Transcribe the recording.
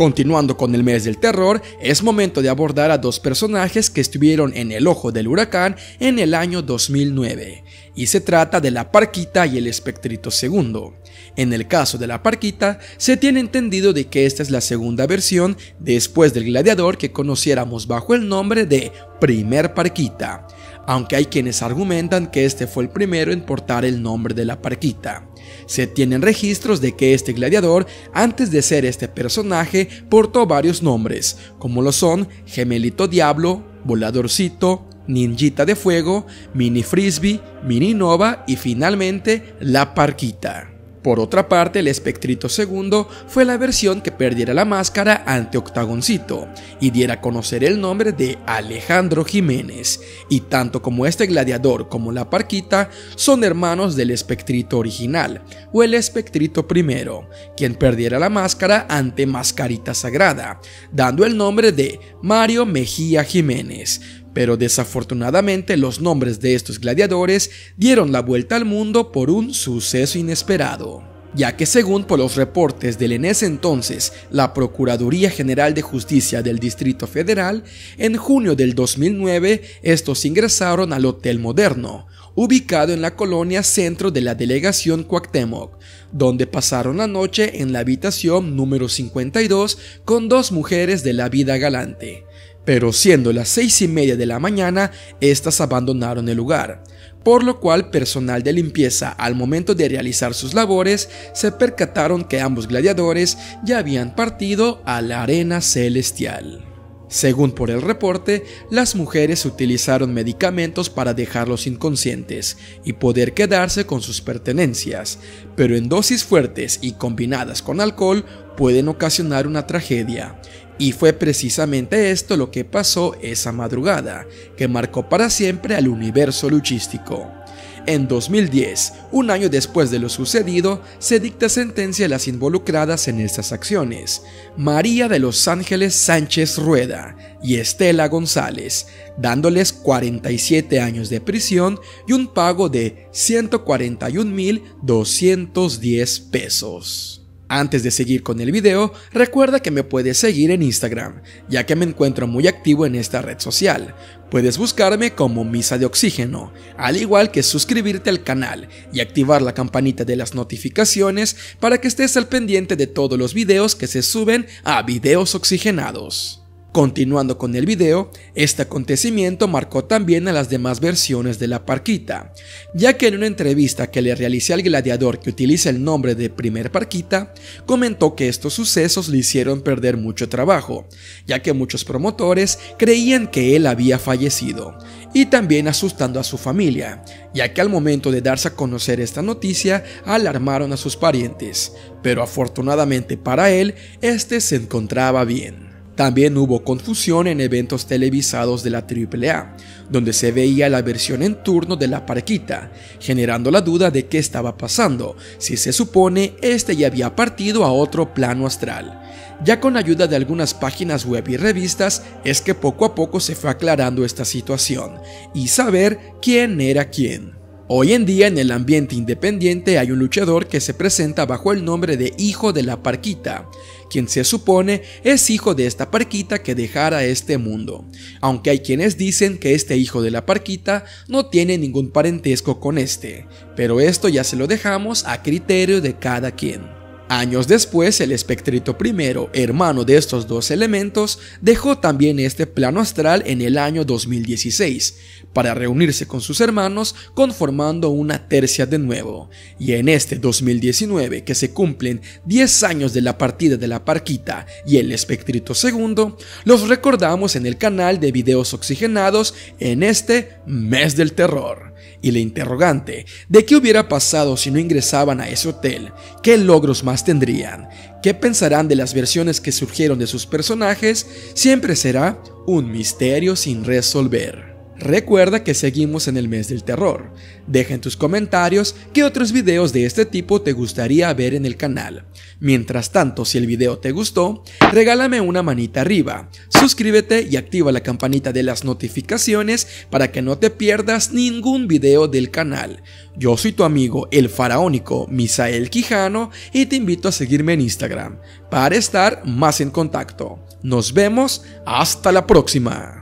Continuando con el mes del terror, es momento de abordar a dos personajes que estuvieron en el ojo del huracán en el año 2009, y se trata de la Parquita y el Espectrito Segundo. En el caso de la Parquita, se tiene entendido de que esta es la segunda versión después del gladiador que conociéramos bajo el nombre de Primer Parquita, aunque hay quienes argumentan que este fue el primero en portar el nombre de la Parquita. Se tienen registros de que este gladiador, antes de ser este personaje, portó varios nombres, como lo son Gemelito Diablo, Voladorcito, Ninjita de Fuego, Mini Frisbee, Mini Nova y finalmente La Parquita. Por otra parte, el Espectrito II fue la versión que perdiera la máscara ante Octagoncito y diera a conocer el nombre de Alejandro Jiménez, y tanto como este gladiador como la Parquita son hermanos del Espectrito original, o el Espectrito I, quien perdiera la máscara ante Mascarita Sagrada, dando el nombre de Mario Mejía Jiménez, pero desafortunadamente los nombres de estos gladiadores dieron la vuelta al mundo por un suceso inesperado, ya que según por los reportes del en ese entonces la Procuraduría General de Justicia del Distrito Federal, en junio del 2009 estos ingresaron al Hotel Moderno, ubicado en la colonia centro de la delegación Cuauhtémoc, donde pasaron la noche en la habitación número 52 con dos mujeres de la vida galante pero siendo las seis y media de la mañana, éstas abandonaron el lugar, por lo cual personal de limpieza al momento de realizar sus labores se percataron que ambos gladiadores ya habían partido a la arena celestial. Según por el reporte, las mujeres utilizaron medicamentos para dejarlos inconscientes y poder quedarse con sus pertenencias, pero en dosis fuertes y combinadas con alcohol pueden ocasionar una tragedia, y fue precisamente esto lo que pasó esa madrugada, que marcó para siempre al universo luchístico. En 2010, un año después de lo sucedido, se dicta sentencia a las involucradas en estas acciones, María de los Ángeles Sánchez Rueda y Estela González, dándoles 47 años de prisión y un pago de 141.210 pesos. Antes de seguir con el video, recuerda que me puedes seguir en Instagram, ya que me encuentro muy activo en esta red social. Puedes buscarme como Misa de Oxígeno, al igual que suscribirte al canal y activar la campanita de las notificaciones para que estés al pendiente de todos los videos que se suben a Videos Oxigenados. Continuando con el video, este acontecimiento marcó también a las demás versiones de la Parquita, ya que en una entrevista que le realicé al gladiador que utiliza el nombre de Primer Parquita, comentó que estos sucesos le hicieron perder mucho trabajo, ya que muchos promotores creían que él había fallecido, y también asustando a su familia, ya que al momento de darse a conocer esta noticia alarmaron a sus parientes, pero afortunadamente para él, este se encontraba bien. También hubo confusión en eventos televisados de la AAA, donde se veía la versión en turno de la parquita, generando la duda de qué estaba pasando, si se supone este ya había partido a otro plano astral. Ya con ayuda de algunas páginas web y revistas es que poco a poco se fue aclarando esta situación y saber quién era quién. Hoy en día en el ambiente independiente hay un luchador que se presenta bajo el nombre de Hijo de la Parquita, quien se supone es hijo de esta parquita que dejara este mundo, aunque hay quienes dicen que este hijo de la parquita no tiene ningún parentesco con este, pero esto ya se lo dejamos a criterio de cada quien. Años después, el espectrito primero, hermano de estos dos elementos, dejó también este plano astral en el año 2016, para reunirse con sus hermanos conformando una tercia de nuevo. Y en este 2019, que se cumplen 10 años de la partida de la Parquita y el espectrito segundo, los recordamos en el canal de videos oxigenados en este mes del terror y la interrogante de qué hubiera pasado si no ingresaban a ese hotel, qué logros más tendrían, qué pensarán de las versiones que surgieron de sus personajes, siempre será un misterio sin resolver. Recuerda que seguimos en el mes del terror. Deja en tus comentarios qué otros videos de este tipo te gustaría ver en el canal. Mientras tanto, si el video te gustó, regálame una manita arriba, suscríbete y activa la campanita de las notificaciones para que no te pierdas ningún video del canal. Yo soy tu amigo el faraónico Misael Quijano y te invito a seguirme en Instagram para estar más en contacto. Nos vemos hasta la próxima.